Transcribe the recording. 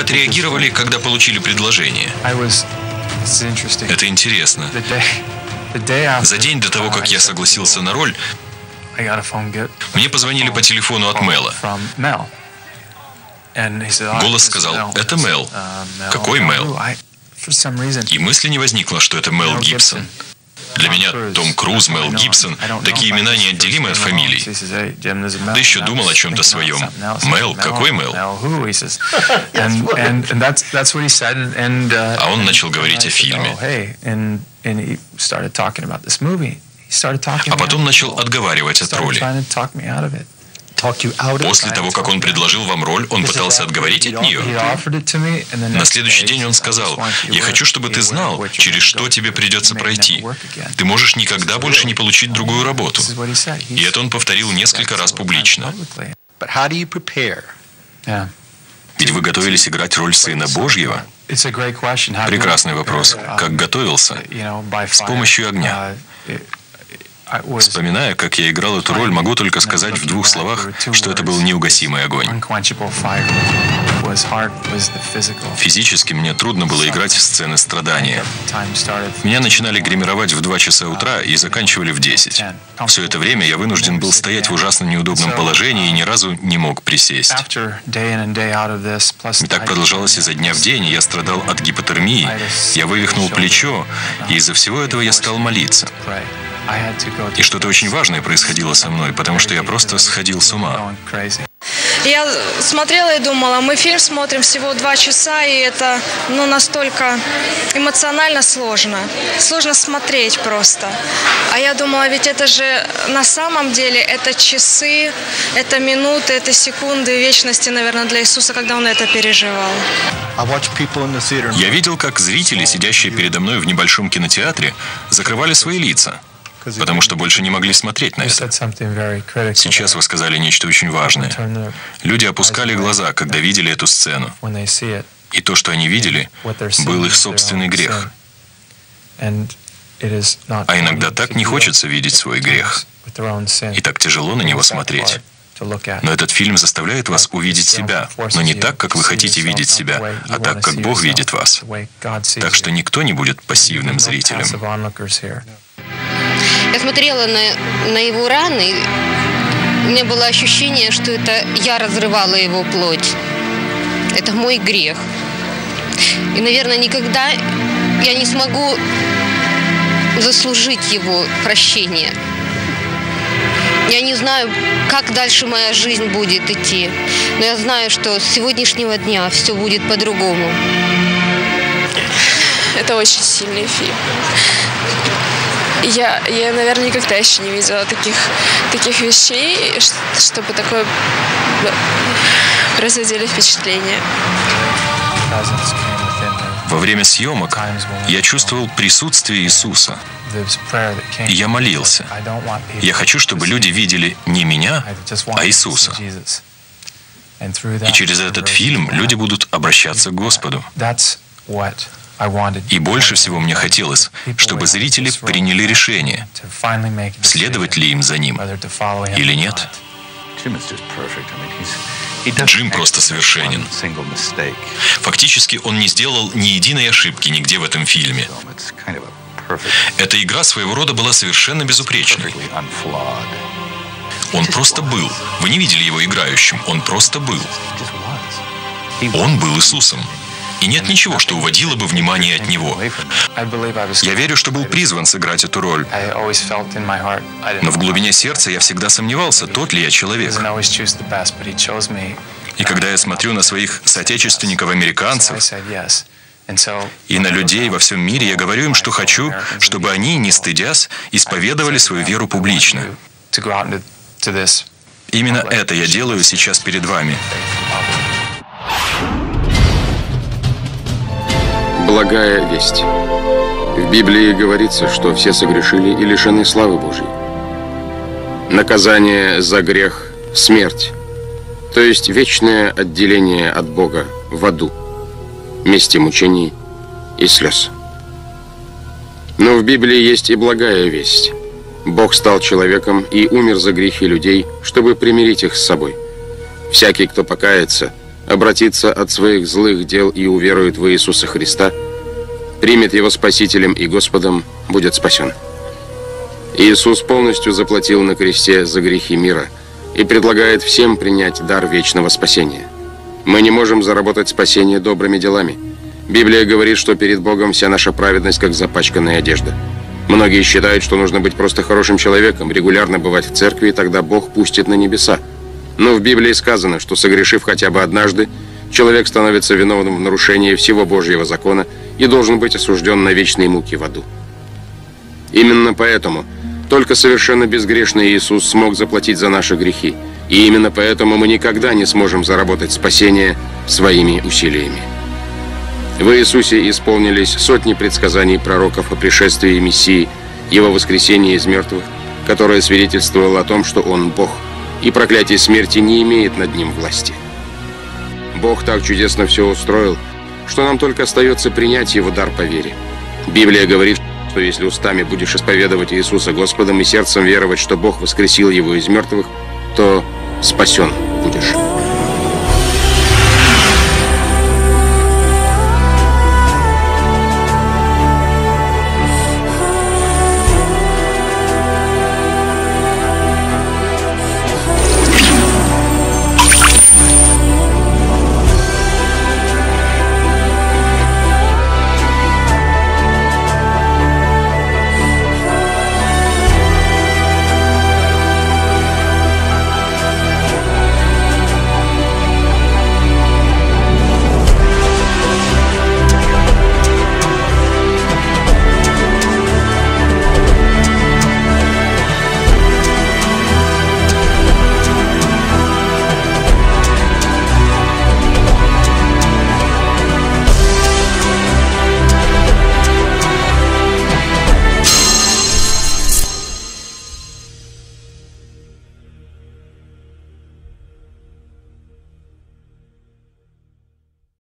вы отреагировали, когда получили предложение? Это интересно. За день до того, как я согласился на роль, мне позвонили по телефону от Мела. Голос сказал, это Мел. Какой Мел? И мысли не возникло, что это Мел Гибсон. Для меня Том Круз, Мел Гибсон – такие имена неотделимы от фамилий. Да еще думал о чем-то своем. Мел? Какой Мел? А он начал говорить о фильме. А потом начал отговаривать от роли. После того, как он предложил вам роль, он пытался отговорить от нее. На следующий день он сказал, «Я хочу, чтобы ты знал, через что тебе придется пройти. Ты можешь никогда больше не получить другую работу». И это он повторил несколько раз публично. Ведь вы готовились играть роль Сына Божьего? Прекрасный вопрос. Как готовился? С помощью огня. Вспоминая, как я играл эту роль, могу только сказать в двух словах, что это был неугасимый огонь. Физически мне трудно было играть в сцены страдания. Меня начинали гримировать в 2 часа утра и заканчивали в 10. Все это время я вынужден был стоять в ужасно неудобном положении и ни разу не мог присесть. И так продолжалось изо дня в день, я страдал от гипотермии, я вывихнул плечо, и из-за всего этого я стал молиться. И что-то очень важное происходило со мной, потому что я просто сходил с ума. Я смотрела и думала, мы фильм смотрим всего два часа, и это ну, настолько эмоционально сложно. Сложно смотреть просто. А я думала, ведь это же на самом деле это часы, это минуты, это секунды вечности, наверное, для Иисуса, когда Он это переживал. Я видел, как зрители, сидящие передо мной в небольшом кинотеатре, закрывали свои лица потому что больше не могли смотреть на это. Сейчас вы сказали нечто очень важное. Люди опускали глаза, когда видели эту сцену. И то, что они видели, был их собственный грех. А иногда так не хочется видеть свой грех. И так тяжело на него смотреть. Но этот фильм заставляет вас увидеть себя, но не так, как вы хотите видеть себя, а так, как Бог видит вас. Так что никто не будет пассивным зрителем. Я смотрела на, на его раны, у меня было ощущение, что это я разрывала его плоть. Это мой грех. И, наверное, никогда я не смогу заслужить его прощение. Я не знаю, как дальше моя жизнь будет идти, но я знаю, что с сегодняшнего дня все будет по-другому. Это очень сильный фильм. Я, я, наверное, никогда еще не видела таких, таких вещей, чтобы такое производили впечатление. Во время съемок я чувствовал присутствие Иисуса. Я молился. Я хочу, чтобы люди видели не меня, а Иисуса. И через этот фильм люди будут обращаться к Господу. И больше всего мне хотелось, чтобы зрители приняли решение, следовать ли им за ним или нет. Джим просто совершенен. Фактически он не сделал ни единой ошибки нигде в этом фильме. Эта игра своего рода была совершенно безупречной. Он просто был. Вы не видели его играющим. Он просто был. Он был Иисусом. И нет ничего, что уводило бы внимание от него. Я верю, что был призван сыграть эту роль. Но в глубине сердца я всегда сомневался, тот ли я человек. И когда я смотрю на своих соотечественников-американцев, и на людей во всем мире я говорю им, что хочу, чтобы они, не стыдясь, исповедовали свою веру публично. Именно это я делаю сейчас перед вами. Благая весть. В Библии говорится, что все согрешили и лишены славы Божьей. Наказание за грех – смерть, то есть вечное отделение от Бога в аду, месте мучений и слез. Но в Библии есть и благая весть. Бог стал человеком и умер за грехи людей, чтобы примирить их с собой. Всякий, кто покается, обратится от своих злых дел и уверует в Иисуса Христа, примет Его Спасителем и Господом, будет спасен. Иисус полностью заплатил на кресте за грехи мира и предлагает всем принять дар вечного спасения. Мы не можем заработать спасение добрыми делами. Библия говорит, что перед Богом вся наша праведность как запачканная одежда. Многие считают, что нужно быть просто хорошим человеком, регулярно бывать в церкви, и тогда Бог пустит на небеса. Но в Библии сказано, что согрешив хотя бы однажды, человек становится виновным в нарушении всего Божьего закона и должен быть осужден на вечные муки в аду. Именно поэтому только совершенно безгрешный Иисус смог заплатить за наши грехи. И именно поэтому мы никогда не сможем заработать спасение своими усилиями. В Иисусе исполнились сотни предсказаний пророков о пришествии Мессии, Его воскресении из мертвых, которое свидетельствовало о том, что Он Бог, и проклятие смерти не имеет над Ним власти. Бог так чудесно все устроил, что нам только остается принять Его дар по вере. Библия говорит, что если устами будешь исповедовать Иисуса Господом и сердцем веровать, что Бог воскресил Его из мертвых, то спасен будешь.